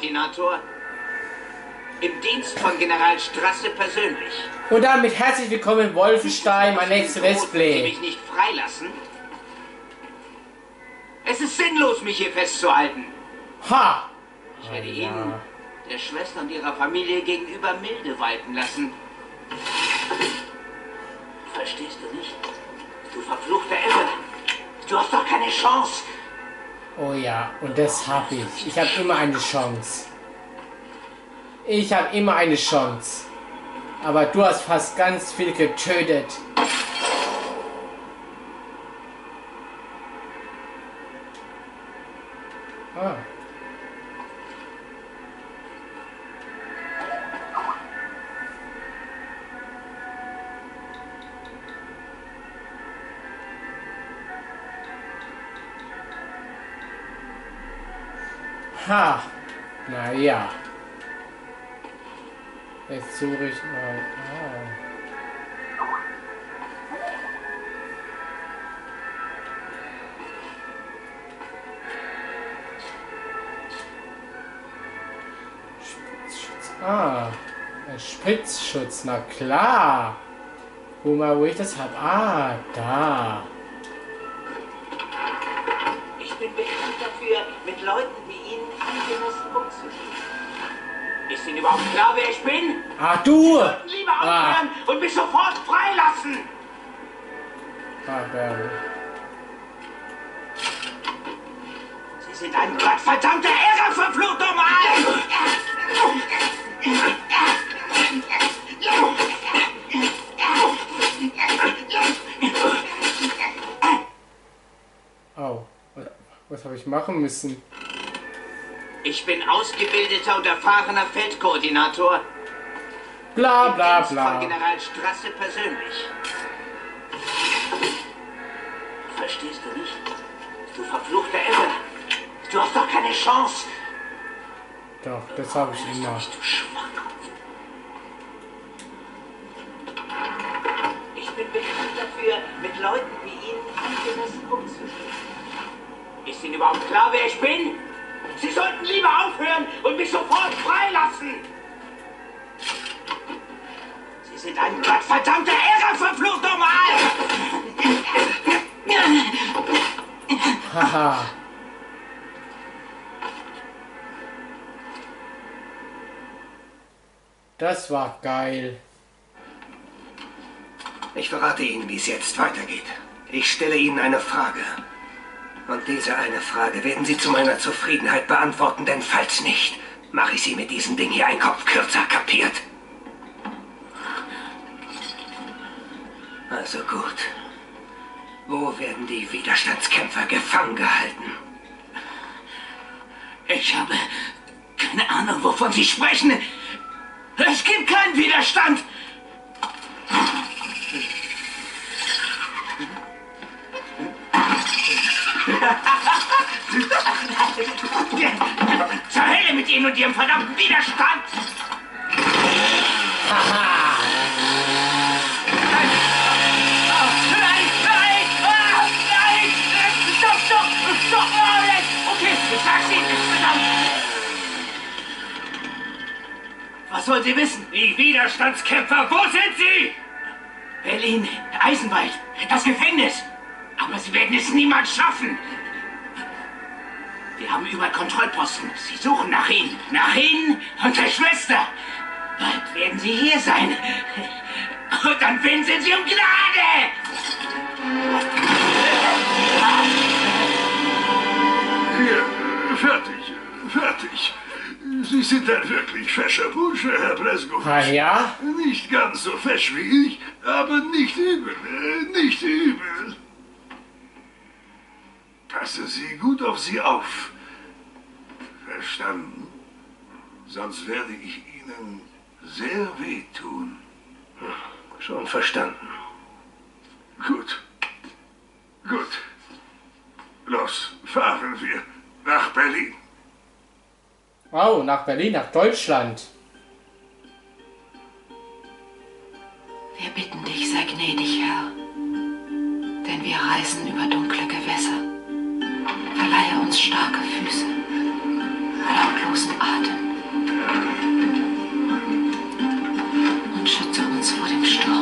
Feldkoordinator. Im Dienst von General Strasse persönlich. Und damit herzlich willkommen in Wolfenstein, mein nächstes Let's Die Play. mich nicht freilassen. Es ist sinnlos, mich hier festzuhalten. Ha! Ich werde Ja. Ihnen, der Schwester und ihrer Familie gegenüber milde walten lassen. Verstehst du nicht? Du verfluchter Irre. Du hast doch keine Chance. Oh ja, und das hab ich. Ich habe immer eine Chance. Ich habe immer eine Chance. Aber du hast fast ganz viel getötet. Ah. Naja. Jetzt suche ich mal. Ah. Ah, ein Spritzschutz, na klar. Guck mal, wo ich das hab. Ah, da. Ist Ihnen überhaupt klar, wer ich bin? Ah, du! Lieber Ah, aufhören und mich sofort freilassen! ah Barry. Sie sind ein gottverdammter Irrer, verflucht nochmal! Au. Was habe ich machen müssen? Ich bin ausgebildeter und erfahrener Feldkoordinator. Bla bla Dienst Von bla. General Strasse persönlich. Verstehst du nicht? Du verfluchter Irre. Du hast doch keine Chance. Doch, das habe ich immer. Ich bin bekannt dafür, mit Leuten wie Ihnen angemessen umzugehen. Ist Ihnen überhaupt klar, wer ich bin? Sie sollten lieber aufhören und mich sofort freilassen! Sie sind ein gottverdammter Irrer, verflucht nochmal! Haha. Das war geil. Ich verrate Ihnen, wie es jetzt weitergeht. Ich stelle Ihnen eine Frage. Und diese eine Frage werden Sie zu meiner Zufriedenheit beantworten, denn falls nicht, mache ich Sie mit diesem Ding hier einen Kopf kürzer, kapiert? Also gut. Wo werden die Widerstandskämpfer gefangen gehalten? Ich habe keine Ahnung, wovon Sie sprechen. Es gibt keinen Widerstand. Zur Hölle mit Ihnen und Ihrem verdammten Widerstand! Ah! Ah, verdammt! Was wollen Sie wissen? Die Widerstandskämpfer, wo sind sie? Berlin, Eisenwald, das Gefängnis. Sie werden es niemals schaffen. Wir haben überall Kontrollposten. Sie suchen nach Ihnen. Nach Ihnen und der Schwester. Bald werden Sie hier sein. Und dann finden Sie sie um Gnade. Hier, fertig, fertig. Sie sind ein wirklich fescher Bursche, Herr Breskowitsch. Ah ja? Nicht ganz so fesch wie ich, aber nicht übel, äh, nicht übel. Passen Sie gut auf Sie auf. Verstanden? Sonst werde ich Ihnen sehr wehtun. Schon verstanden. Gut. Gut. Los, fahren wir nach Berlin. Oh, nach Berlin, nach Deutschland. Wir bitten dich, sei gnädig, Herr, denn wir reisen über dunkle Gewässer verleihe uns starke Füße, lautlosen Atem und schütze uns vor dem Sturm.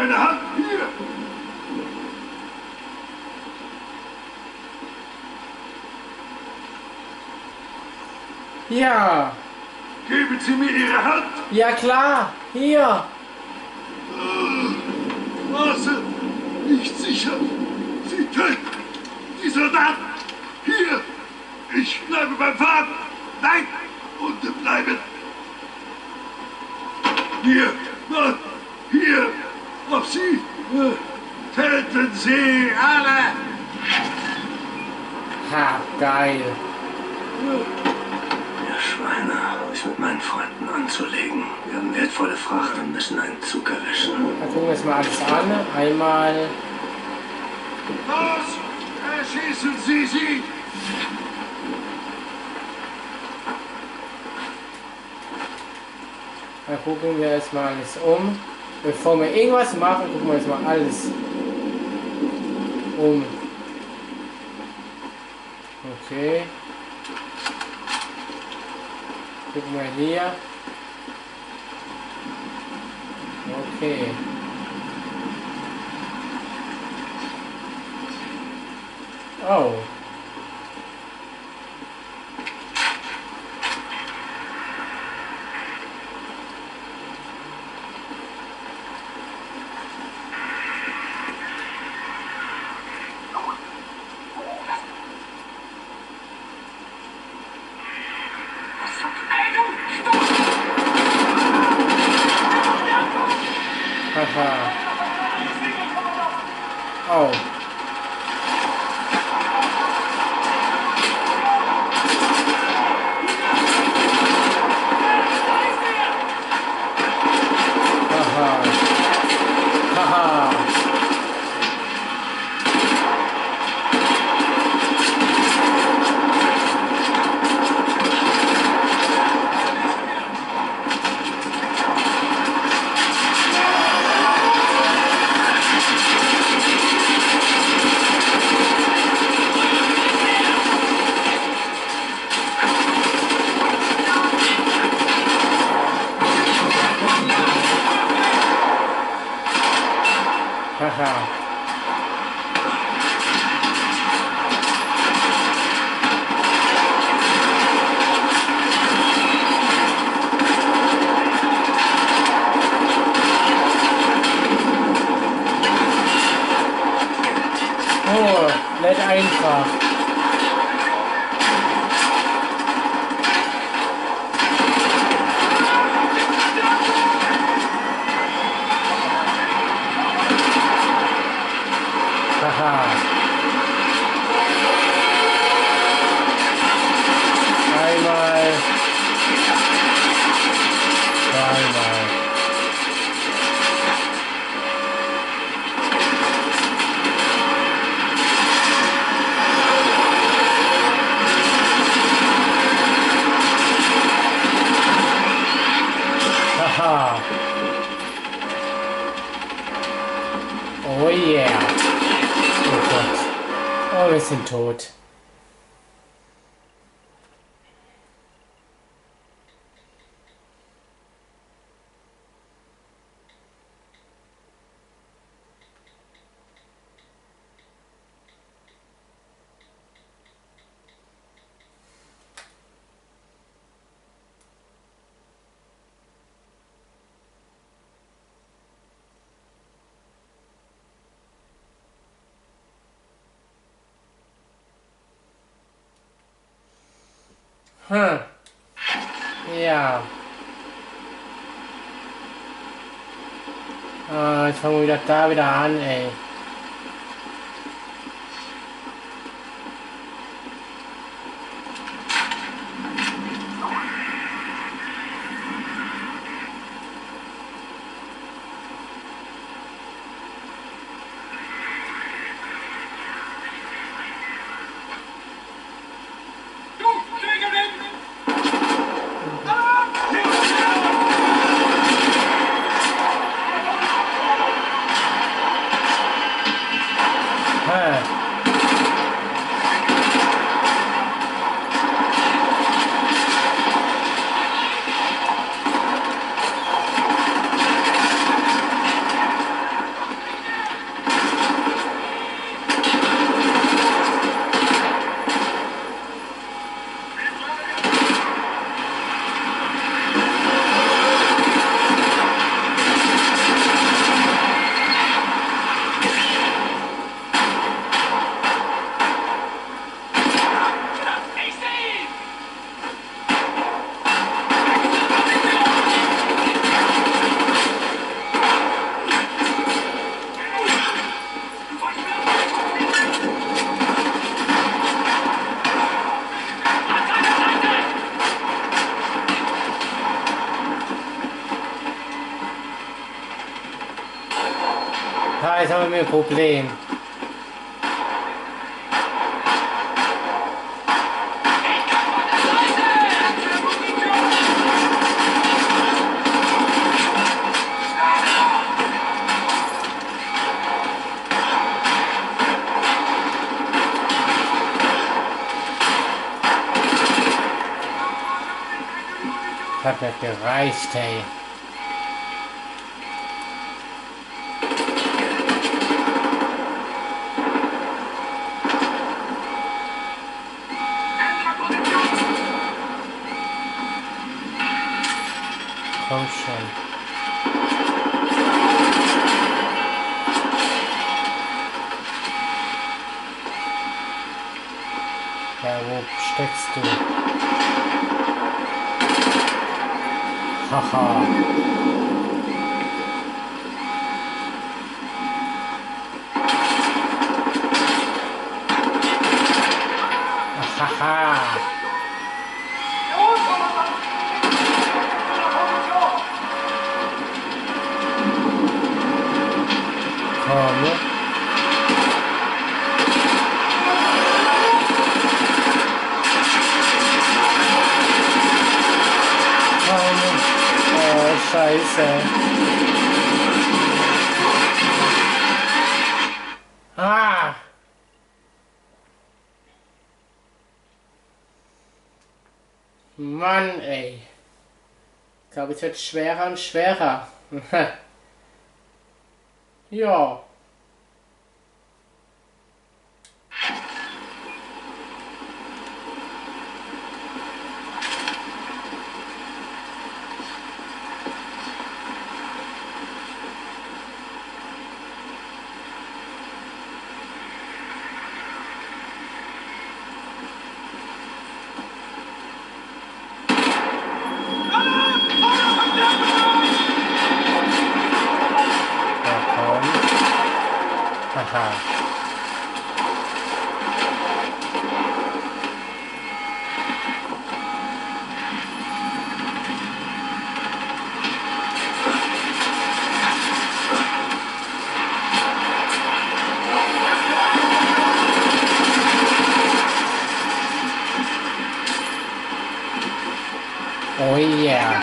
Meine Hand hier! Ja, Geben Sie mir Ihre Hand! ja klar, hier. Maße nicht sicher. Sie töten die Soldaten. Hier. Ich bleibe beim Faden. Nein. Unten bleiben. Hier. Hier. Auf Sie. Äh, Töten Sie alle. Ha, geil. Ihr Schweine, euch mit meinen Freunden anzulegen. Wir haben wertvolle Fracht und müssen einen Zug erwischen. Dann gucken wir uns mal alles an. Einmal. Los. Erschießen Sie sie. Dann gucken wir erstmal alles um. Bevor wir irgendwas machen, gucken wir erstmal alles um. Okay. Gucken wir hier. Okay. Oh. Haha. Oh. Oh, nicht einfach. Gott. Oh, wir Hm. Ja. Ah, jetzt fangen wir wieder da wieder an, ey. Jetzt haben wir ein Problem. Hat mir gereicht, ey. Haha. Haha. Mann, ey. Ich glaube, es wird schwerer und schwerer. ja. Ja, komm. Haha. Oh yeah. Ja,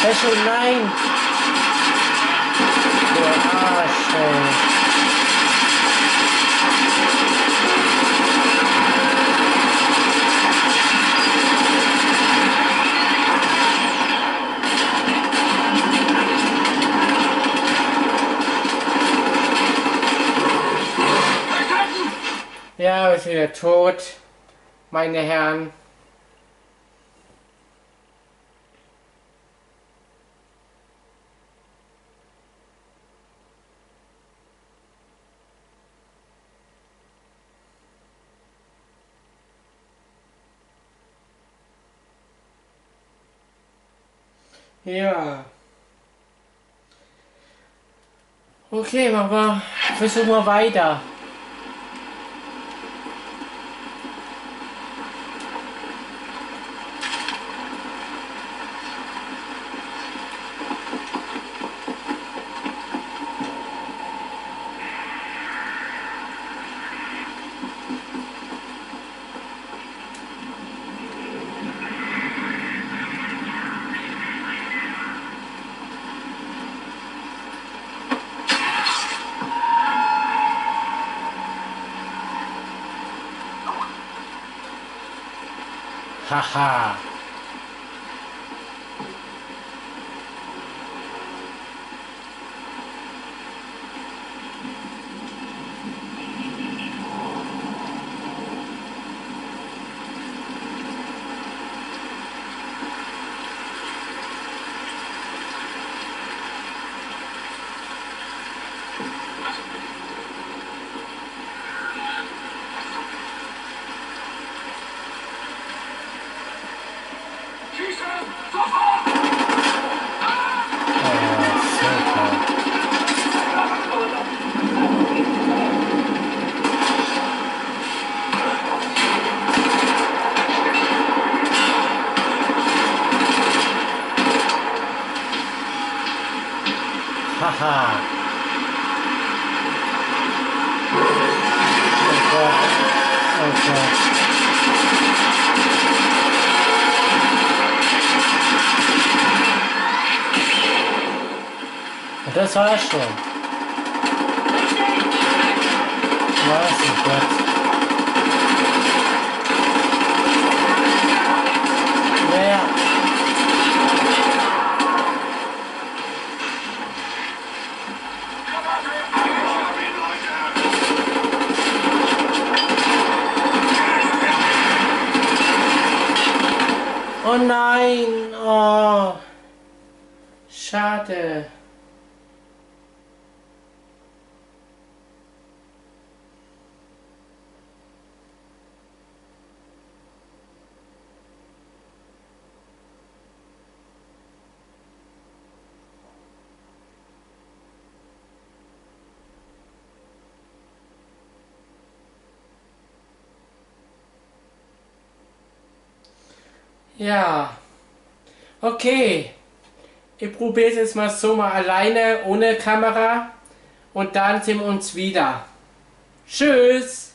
Special, nein! Du Arsch, Ja, ist wieder tot, meine Herren. Ja. Okay, wir. Versuchen wir weiter. Haha. Oh, Das war's schon. Was? Gott. Naja. Oh nein, oh. Schade. Ja. Okay. Ich probiere es jetzt mal so mal alleine, ohne Kamera. Und dann sehen wir uns wieder. Tschüss.